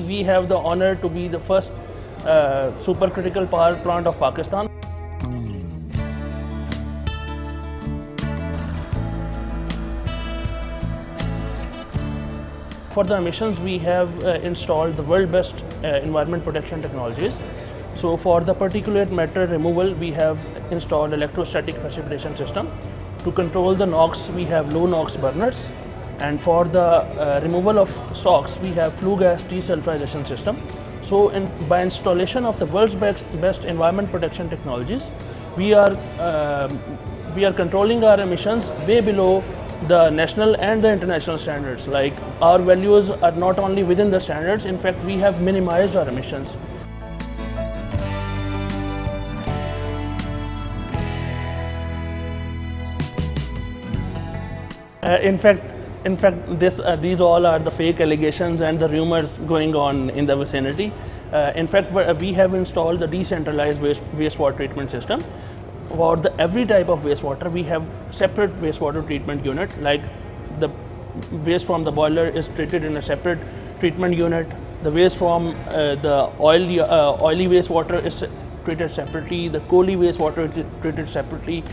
We have the honor to be the first uh, supercritical power plant of Pakistan. For the emissions, we have uh, installed the world best uh, environment protection technologies. So for the particulate matter removal, we have installed electrostatic precipitation system. To control the NOx, we have low NOx burners. And for the uh, removal of SOx, we have flue gas desulfurization system. So in, by installation of the world's best, best environment protection technologies, we are, um, we are controlling our emissions way below the national and the international standards. Like our values are not only within the standards, in fact, we have minimized our emissions. Uh, in fact, in fact, this, uh, these all are the fake allegations and the rumors going on in the vicinity. Uh, in fact, we have installed the decentralized waste, wastewater treatment system. For the every type of wastewater, we have separate wastewater treatment unit. Like the waste from the boiler is treated in a separate treatment unit. The waste from uh, the oily, uh, oily wastewater is treated separately. The coaly wastewater is treated separately.